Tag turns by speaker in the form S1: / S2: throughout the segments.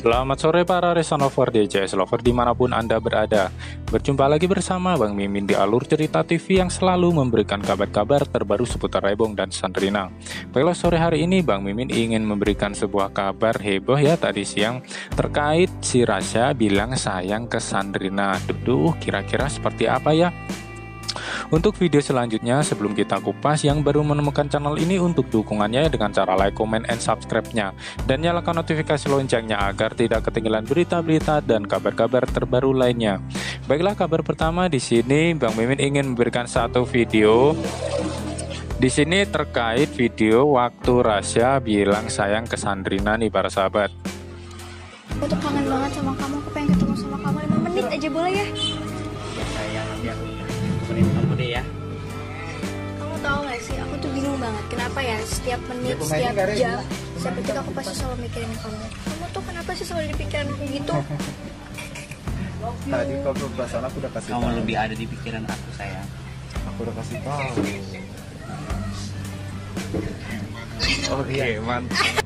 S1: Selamat sore para Resan Lover DJS Lover di mana pun Anda berada. Berjumpa lagi bersama Bang Mimin di alur cerita TV yang selalu memberikan kabar-kabar terbaru seputar Rebong dan Sandrina Baiklah sore hari ini Bang Mimin ingin memberikan sebuah kabar heboh ya tadi siang Terkait si Rasya bilang sayang ke Sandrina Duduh kira-kira seperti apa ya? Untuk video selanjutnya, sebelum kita kupas yang baru menemukan channel ini untuk dukungannya dengan cara like, comment, and subscribe-nya. Dan nyalakan notifikasi loncengnya agar tidak ketinggalan berita-berita dan kabar-kabar terbaru lainnya. Baiklah kabar pertama di sini Bang Mimin ingin memberikan satu video di sini terkait video waktu Rasya bilang sayang ke Sandrina nih para sahabat.
S2: Aku tuh kangen banget sama kamu, aku pengen ketemu sama kamu 5 menit aja boleh ya?
S3: Ya sayang nanti aku ya.
S2: Kamu tahu gak sih, aku tuh bingung banget kenapa ya setiap menit, setiap jam, setiap detik aku pasti selalu mikirin kamu. Kamu tuh kenapa sih selalu di pikiran aku gitu?
S4: Tadi kau perasaan aku udah kasih
S3: Kamu
S4: tahu.
S3: lebih ada di pikiran aku sayang.
S4: Aku udah kasih tahu. Oke, mantap.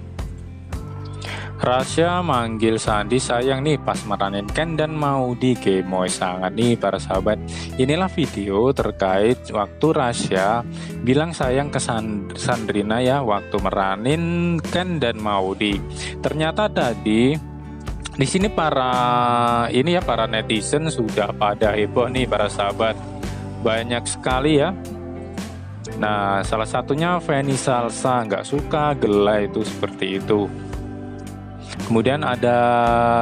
S1: Rasya manggil Sandi sayang nih pas meranin Ken dan mau di gemoy sangat nih para sahabat. Inilah video terkait waktu Rasya bilang sayang ke Sand- Sandrina ya waktu meranin Ken dan Maudi. Ternyata tadi di sini para ini ya para netizen sudah pada heboh nih para sahabat. Banyak sekali ya. Nah, salah satunya Feni Salsa nggak suka gelai itu seperti itu. Kemudian ada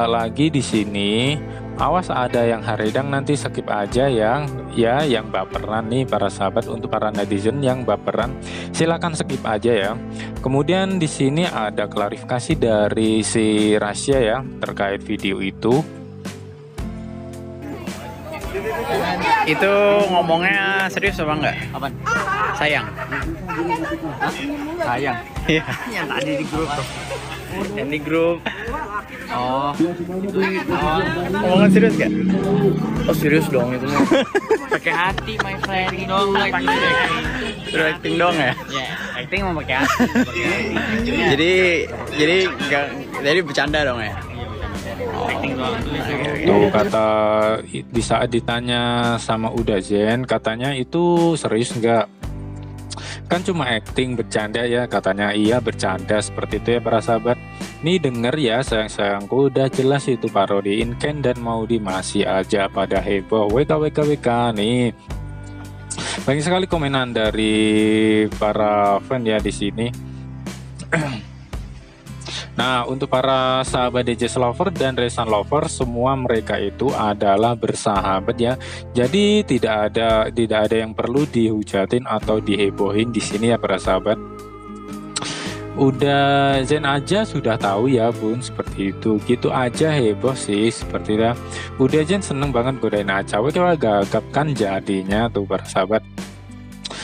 S1: lagi di sini, awas ada yang haridang nanti skip aja yang ya yang baperan nih para sahabat untuk para netizen yang baperan silakan skip aja ya. Kemudian di sini ada klarifikasi dari si Rasya ya terkait video itu.
S3: Itu ngomongnya serius apa enggak? Apaan? Sayang. Sayang. Iya. Yang tadi di grup. Yang di grup. Oh. oh. Ngomongnya serius gak? Oh serius dong itu mah. pakai hati my friend. Acting dong, acting. Suruh acting dong ya? Ya, acting mau pakai hati. jadi jadi enggak jadi bercanda dong ya? Acting doang.
S1: Tuh kata di saat ditanya sama Uda Zen katanya itu serius nggak? Kan cuma acting bercanda ya katanya iya bercanda seperti itu ya para sahabat. Nih denger ya sayang-sayangku udah jelas itu parodiin Ken dan Maudi masih aja pada heboh WK WK WK nih. Banyak sekali komenan dari para fan ya di sini. Nah, untuk para sahabat DJ Lover dan Resan Lover, semua mereka itu adalah bersahabat ya. Jadi tidak ada tidak ada yang perlu dihujatin atau dihebohin di sini ya para sahabat. Udah Zen aja sudah tahu ya bun seperti itu gitu aja heboh sih seperti itu. Udah Zen seneng banget godain Aca, wah gagap kan jadinya tuh para sahabat.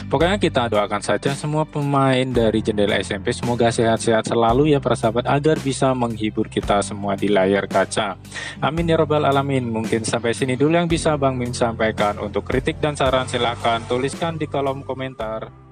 S1: Pokoknya kita doakan saja semua pemain dari jendela SMP semoga sehat-sehat selalu ya para sahabat agar bisa menghibur kita semua di layar kaca. Amin ya robbal alamin. Mungkin sampai sini dulu yang bisa Bang Min sampaikan. Untuk kritik dan saran silakan tuliskan di kolom komentar.